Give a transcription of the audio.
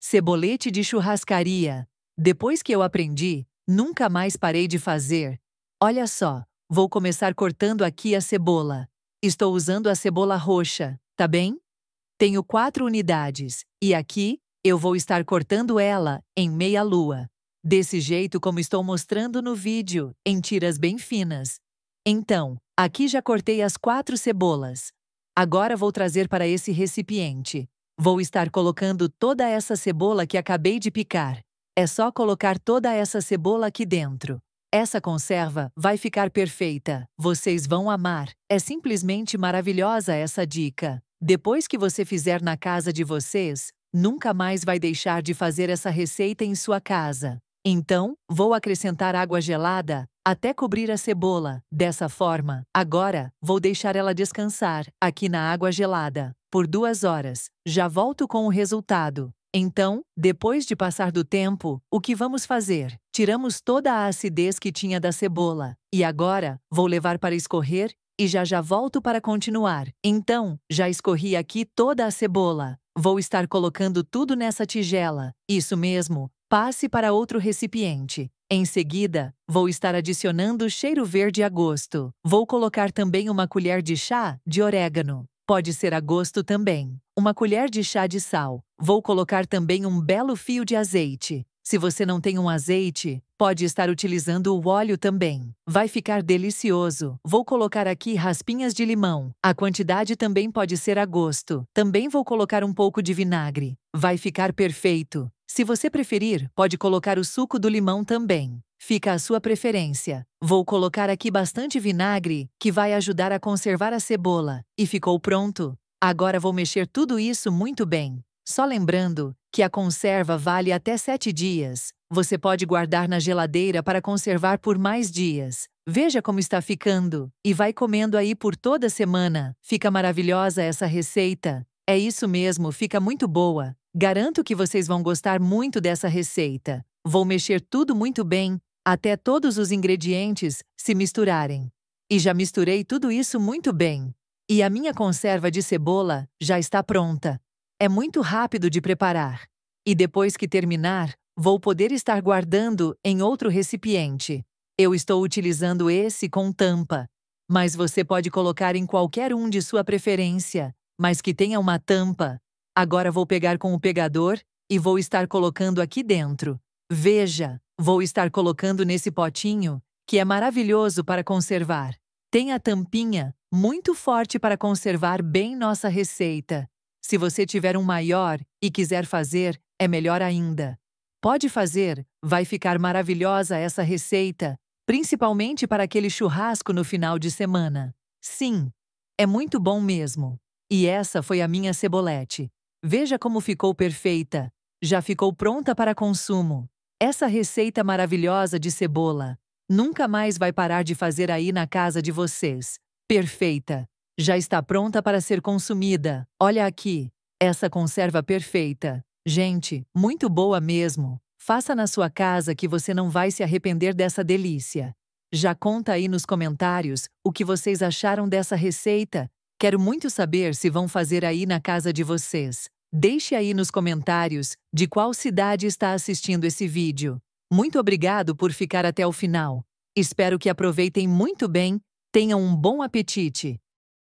cebolete de churrascaria. Depois que eu aprendi, nunca mais parei de fazer. Olha só, vou começar cortando aqui a cebola. Estou usando a cebola roxa, tá bem? Tenho quatro unidades, e aqui, eu vou estar cortando ela em meia lua. Desse jeito como estou mostrando no vídeo, em tiras bem finas. Então, aqui já cortei as quatro cebolas. Agora vou trazer para esse recipiente. Vou estar colocando toda essa cebola que acabei de picar. É só colocar toda essa cebola aqui dentro. Essa conserva vai ficar perfeita. Vocês vão amar. É simplesmente maravilhosa essa dica. Depois que você fizer na casa de vocês, nunca mais vai deixar de fazer essa receita em sua casa. Então, vou acrescentar água gelada até cobrir a cebola. Dessa forma, agora, vou deixar ela descansar aqui na água gelada por duas horas. Já volto com o resultado. Então, depois de passar do tempo, o que vamos fazer? Tiramos toda a acidez que tinha da cebola. E agora, vou levar para escorrer e já já volto para continuar. Então, já escorri aqui toda a cebola. Vou estar colocando tudo nessa tigela. Isso mesmo, Passe para outro recipiente. Em seguida, vou estar adicionando cheiro verde a gosto. Vou colocar também uma colher de chá de orégano. Pode ser a gosto também. Uma colher de chá de sal. Vou colocar também um belo fio de azeite. Se você não tem um azeite, pode estar utilizando o óleo também. Vai ficar delicioso. Vou colocar aqui raspinhas de limão. A quantidade também pode ser a gosto. Também vou colocar um pouco de vinagre. Vai ficar perfeito. Se você preferir, pode colocar o suco do limão também. Fica à sua preferência. Vou colocar aqui bastante vinagre, que vai ajudar a conservar a cebola. E ficou pronto. Agora vou mexer tudo isso muito bem. Só lembrando que a conserva vale até 7 dias. Você pode guardar na geladeira para conservar por mais dias. Veja como está ficando. E vai comendo aí por toda semana. Fica maravilhosa essa receita. É isso mesmo, fica muito boa. Garanto que vocês vão gostar muito dessa receita. Vou mexer tudo muito bem, até todos os ingredientes se misturarem. E já misturei tudo isso muito bem. E a minha conserva de cebola já está pronta. É muito rápido de preparar. E depois que terminar, vou poder estar guardando em outro recipiente. Eu estou utilizando esse com tampa, mas você pode colocar em qualquer um de sua preferência, mas que tenha uma tampa. Agora vou pegar com o pegador e vou estar colocando aqui dentro. Veja, vou estar colocando nesse potinho, que é maravilhoso para conservar. Tem a tampinha, muito forte para conservar bem nossa receita. Se você tiver um maior e quiser fazer, é melhor ainda. Pode fazer, vai ficar maravilhosa essa receita, principalmente para aquele churrasco no final de semana. Sim, é muito bom mesmo. E essa foi a minha cebolete. Veja como ficou perfeita. Já ficou pronta para consumo. Essa receita maravilhosa de cebola nunca mais vai parar de fazer aí na casa de vocês. Perfeita. Já está pronta para ser consumida. Olha aqui. Essa conserva perfeita. Gente, muito boa mesmo. Faça na sua casa que você não vai se arrepender dessa delícia. Já conta aí nos comentários o que vocês acharam dessa receita Quero muito saber se vão fazer aí na casa de vocês. Deixe aí nos comentários de qual cidade está assistindo esse vídeo. Muito obrigado por ficar até o final. Espero que aproveitem muito bem, tenham um bom apetite.